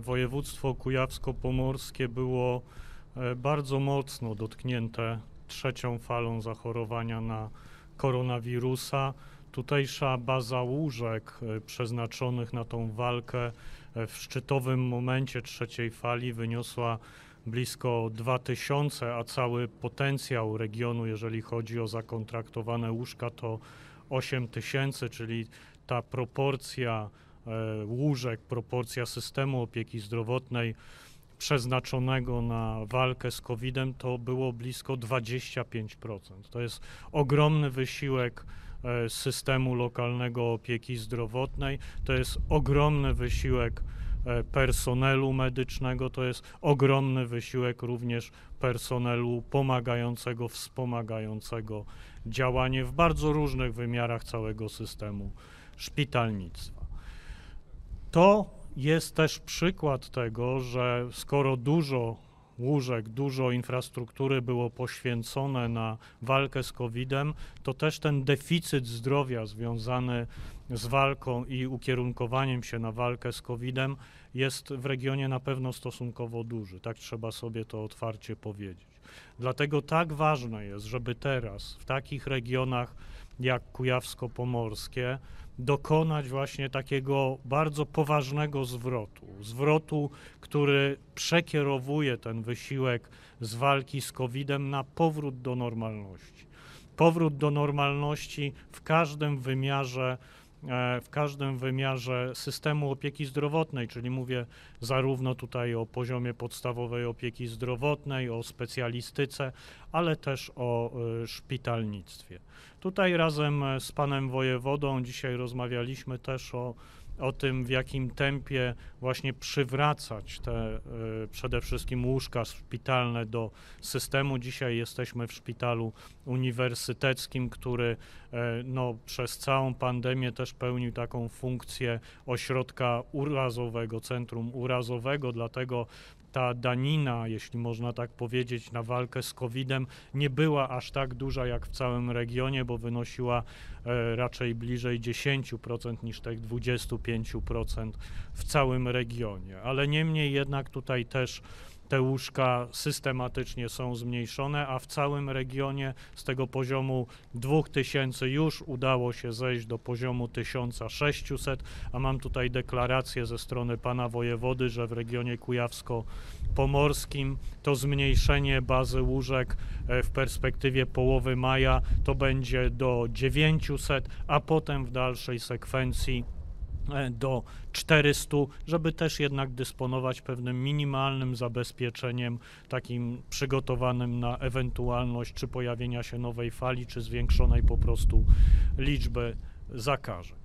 województwo kujawsko-pomorskie było e, bardzo mocno dotknięte trzecią falą zachorowania na koronawirusa. Tutejsza baza łóżek e, przeznaczonych na tą walkę e, w szczytowym momencie trzeciej fali wyniosła blisko 2000, a cały potencjał regionu, jeżeli chodzi o zakontraktowane łóżka, to 8 tysięcy, czyli ta proporcja łóżek, proporcja systemu opieki zdrowotnej przeznaczonego na walkę z COVID-em to było blisko 25%. To jest ogromny wysiłek e, systemu lokalnego opieki zdrowotnej, to jest ogromny wysiłek e, personelu medycznego, to jest ogromny wysiłek również personelu pomagającego, wspomagającego działanie w bardzo różnych wymiarach całego systemu szpitalnictwa. To jest też przykład tego, że skoro dużo łóżek, dużo infrastruktury było poświęcone na walkę z COVID-em, to też ten deficyt zdrowia związany z walką i ukierunkowaniem się na walkę z COVID-em jest w regionie na pewno stosunkowo duży. Tak trzeba sobie to otwarcie powiedzieć. Dlatego tak ważne jest, żeby teraz w takich regionach jak Kujawsko-Pomorskie dokonać właśnie takiego bardzo poważnego zwrotu. Zwrotu, który przekierowuje ten wysiłek z walki z COVID-em na powrót do normalności. Powrót do normalności w każdym wymiarze e, w każdym wymiarze systemu opieki zdrowotnej, czyli mówię zarówno tutaj o poziomie podstawowej opieki zdrowotnej, o specjalistyce, ale też o y, szpitalnictwie. Tutaj razem z panem wojewodą dzisiaj rozmawialiśmy też o, o tym, w jakim tempie właśnie przywracać te y, przede wszystkim łóżka szpitalne do systemu. Dzisiaj jesteśmy w szpitalu uniwersyteckim, który y, no, przez całą pandemię też pełnił taką funkcję ośrodka urazowego, centrum urazowego, dlatego ta danina, jeśli można tak powiedzieć, na walkę z COVID-em nie była aż tak duża jak w całym regionie, bo wynosiła e, raczej bliżej 10% niż tych 25% w całym regionie. Ale niemniej jednak tutaj też te łóżka systematycznie są zmniejszone, a w całym regionie z tego poziomu 2000 już udało się zejść do poziomu 1600, a mam tutaj deklarację ze strony pana wojewody, że w regionie kujawsko-pomorskim to zmniejszenie bazy łóżek e, w perspektywie połowy maja to będzie do 900, a potem w dalszej sekwencji do 400, żeby też jednak dysponować pewnym minimalnym zabezpieczeniem, takim przygotowanym na ewentualność czy pojawienia się nowej fali, czy zwiększonej po prostu liczby zakażeń.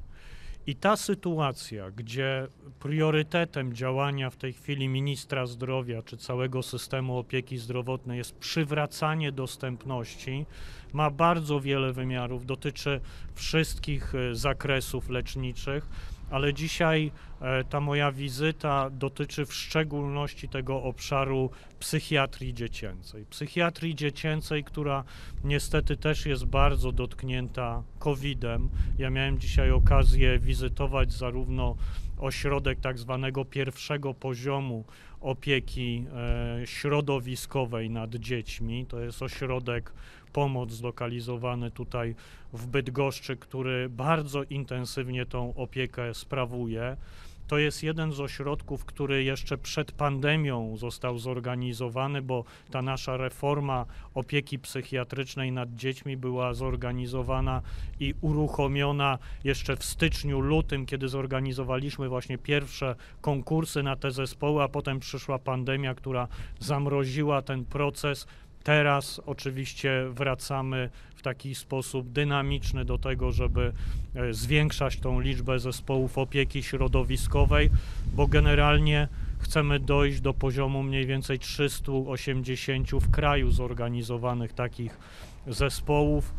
I ta sytuacja, gdzie priorytetem działania w tej chwili ministra zdrowia czy całego systemu opieki zdrowotnej jest przywracanie dostępności, ma bardzo wiele wymiarów, dotyczy wszystkich e, zakresów leczniczych ale dzisiaj e, ta moja wizyta dotyczy w szczególności tego obszaru psychiatrii dziecięcej. Psychiatrii dziecięcej, która niestety też jest bardzo dotknięta COVID-em. Ja miałem dzisiaj okazję wizytować zarówno ośrodek tak zwanego pierwszego poziomu opieki e, środowiskowej nad dziećmi. To jest ośrodek pomoc zlokalizowany tutaj w Bydgoszczy, który bardzo intensywnie tą opiekę sprawuje. To jest jeden z ośrodków, który jeszcze przed pandemią został zorganizowany, bo ta nasza reforma opieki psychiatrycznej nad dziećmi była zorganizowana i uruchomiona jeszcze w styczniu, lutym, kiedy zorganizowaliśmy właśnie pierwsze konkursy na te zespoły, a potem przyszła pandemia, która zamroziła ten proces. Teraz oczywiście wracamy w taki sposób dynamiczny do tego, żeby e, zwiększać tą liczbę zespołów opieki środowiskowej, bo generalnie chcemy dojść do poziomu mniej więcej 380 w kraju zorganizowanych takich zespołów.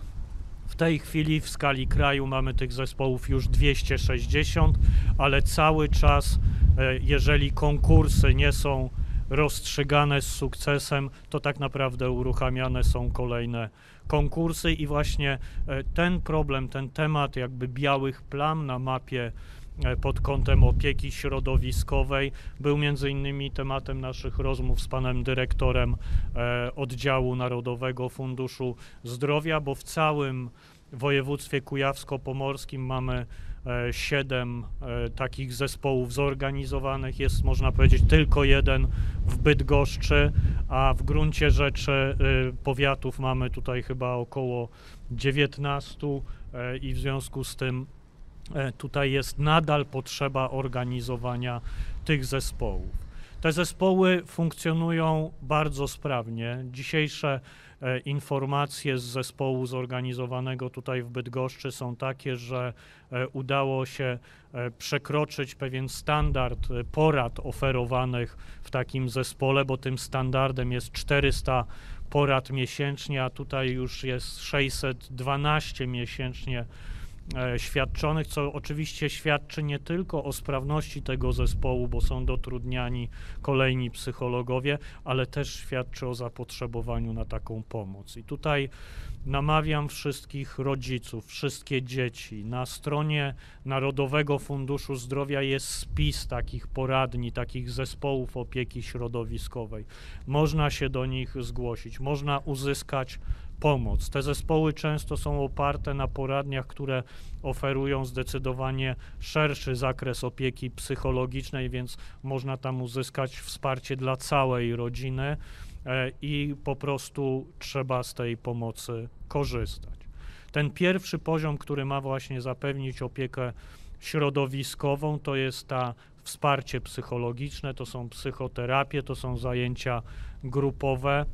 W tej chwili w skali kraju mamy tych zespołów już 260, ale cały czas, e, jeżeli konkursy nie są rozstrzygane z sukcesem, to tak naprawdę uruchamiane są kolejne konkursy i właśnie e, ten problem, ten temat jakby białych plam na mapie e, pod kątem opieki środowiskowej. Był między innymi tematem naszych rozmów z panem dyrektorem e, oddziału Narodowego Funduszu Zdrowia, bo w całym województwie kujawsko-pomorskim mamy siedem e, takich zespołów zorganizowanych. Jest, można powiedzieć, tylko jeden w Bydgoszczy, a w gruncie rzeczy e, powiatów mamy tutaj chyba około 19 e, i w związku z tym e, tutaj jest nadal potrzeba organizowania tych zespołów. Te zespoły funkcjonują bardzo sprawnie. Dzisiejsze e, informacje z zespołu zorganizowanego tutaj w Bydgoszczy są takie, że e, udało się e, przekroczyć pewien standard porad oferowanych w takim zespole, bo tym standardem jest 400 porad miesięcznie, a tutaj już jest 612 miesięcznie świadczonych, co oczywiście świadczy nie tylko o sprawności tego zespołu, bo są dotrudniani kolejni psychologowie, ale też świadczy o zapotrzebowaniu na taką pomoc. I tutaj namawiam wszystkich rodziców, wszystkie dzieci. Na stronie Narodowego Funduszu Zdrowia jest spis takich poradni, takich zespołów opieki środowiskowej. Można się do nich zgłosić, można uzyskać pomoc. Te zespoły często są oparte na poradniach, które oferują zdecydowanie szerszy zakres opieki psychologicznej, więc można tam uzyskać wsparcie dla całej rodziny e, i po prostu trzeba z tej pomocy korzystać. Ten pierwszy poziom, który ma właśnie zapewnić opiekę środowiskową, to jest ta wsparcie psychologiczne, to są psychoterapie, to są zajęcia grupowe,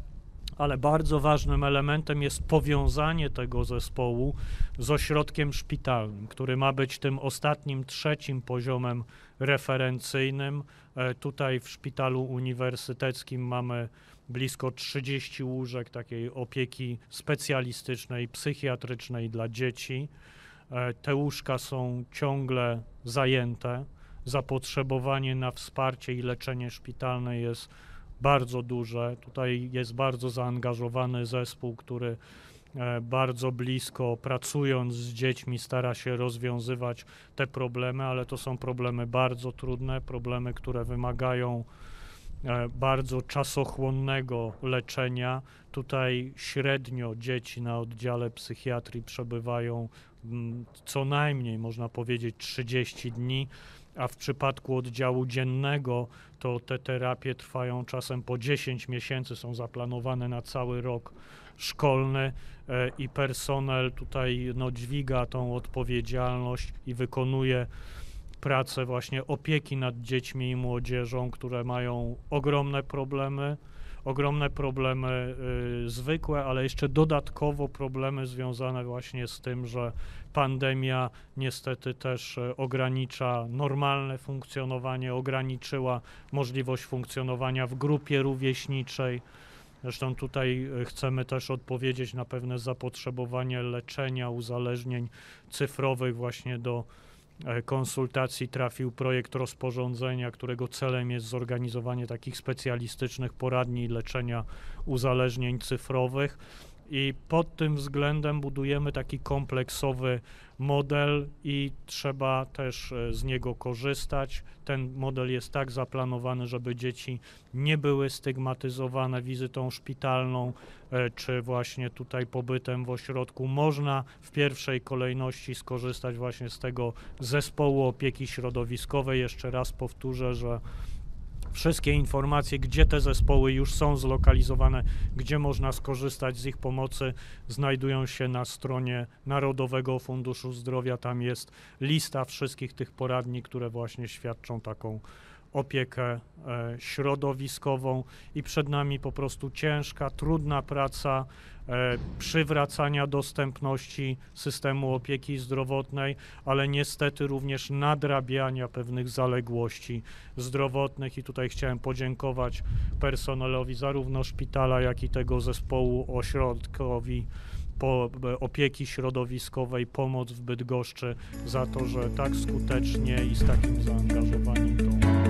ale bardzo ważnym elementem jest powiązanie tego zespołu z ośrodkiem szpitalnym, który ma być tym ostatnim, trzecim poziomem referencyjnym. E, Tutaj w szpitalu uniwersyteckim mamy blisko 30 łóżek takiej opieki specjalistycznej, psychiatrycznej dla dzieci. E, Te łóżka są ciągle zajęte. Zapotrzebowanie na wsparcie i leczenie szpitalne jest bardzo duże. Tutaj jest bardzo zaangażowany zespół, który e, bardzo blisko pracując z dziećmi stara się rozwiązywać te problemy, ale to są problemy bardzo trudne, problemy, które wymagają e, bardzo czasochłonnego leczenia. Tutaj średnio dzieci na oddziale psychiatrii przebywają co najmniej, można powiedzieć, 30 dni, a w przypadku oddziału dziennego to te terapie trwają czasem po 10 miesięcy, są zaplanowane na cały rok szkolny e, i personel tutaj no, dźwiga tą odpowiedzialność i wykonuje pracę właśnie opieki nad dziećmi i młodzieżą, które mają ogromne problemy, ogromne problemy y, zwykłe, ale jeszcze dodatkowo problemy związane właśnie z tym, że pandemia niestety też y, ogranicza normalne funkcjonowanie, ograniczyła możliwość funkcjonowania w grupie rówieśniczej. Zresztą tutaj y, chcemy też odpowiedzieć na pewne zapotrzebowanie leczenia uzależnień cyfrowych właśnie do konsultacji trafił projekt rozporządzenia, którego celem jest zorganizowanie takich specjalistycznych poradni leczenia uzależnień cyfrowych. I pod tym względem budujemy taki kompleksowy model i trzeba też e, z niego korzystać. Ten model jest tak zaplanowany, żeby dzieci nie były stygmatyzowane wizytą szpitalną e, czy właśnie tutaj pobytem w ośrodku. Można w pierwszej kolejności skorzystać właśnie z tego zespołu opieki środowiskowej. Jeszcze raz powtórzę, że wszystkie informacje, gdzie te zespoły już są zlokalizowane, gdzie można skorzystać z ich pomocy, znajdują się na stronie Narodowego Funduszu Zdrowia. Tam jest lista wszystkich tych poradni, które właśnie świadczą taką opiekę e, środowiskową i przed nami po prostu ciężka, trudna praca e, przywracania dostępności systemu opieki zdrowotnej, ale niestety również nadrabiania pewnych zaległości zdrowotnych. I tutaj chciałem podziękować personelowi zarówno szpitala, jak i tego zespołu ośrodkowi po, e, opieki środowiskowej, pomoc w Bydgoszczy za to, że tak skutecznie i z takim zaangażowaniem tą